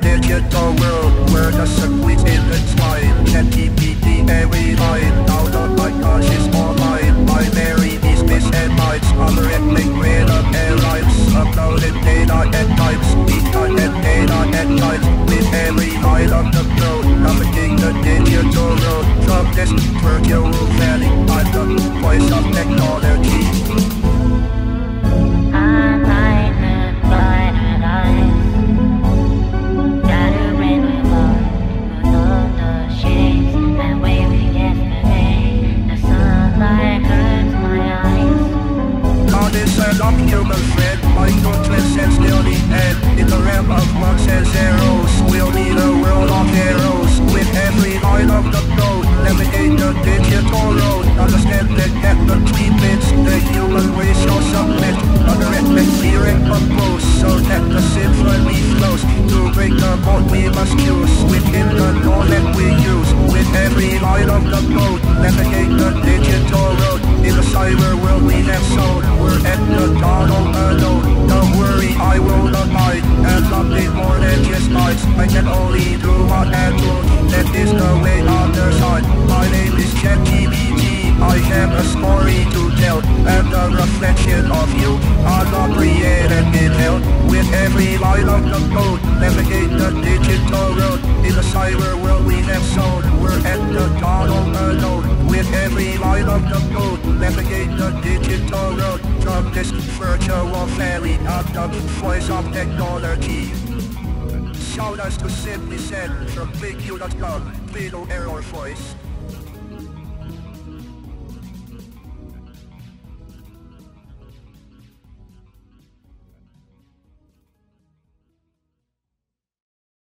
digital world where the circuits intertwine. ChatGPT every line out of my conscious online. Binary dismiss headlines, other ethnic random airlines. Uploaded data at times, data and data at times. With every line of the road, navigating the digital road. From this virtual valley, I'm the voice of technology. Friend, my thoughtless and still the end. In the realm of ones and zeros, we'll need a world of heroes. With every line of the code, navigate the digital road. Understand that at the treatments, the human race shall submit. Underestimate fear and compose, so that the symphony flows. To break the boat we must choose, within the law that we use. With every line of the I have a story to tell, and the reflection of you are not created in hell. With every line of the code, navigate the digital road. In the cyber world we have sold, we're at the of alone. With every line of the code, navigate the digital road. From this virtual valley of the voice of technology. Shout us to simply send from FakeYou.com, Fatal Error Voice.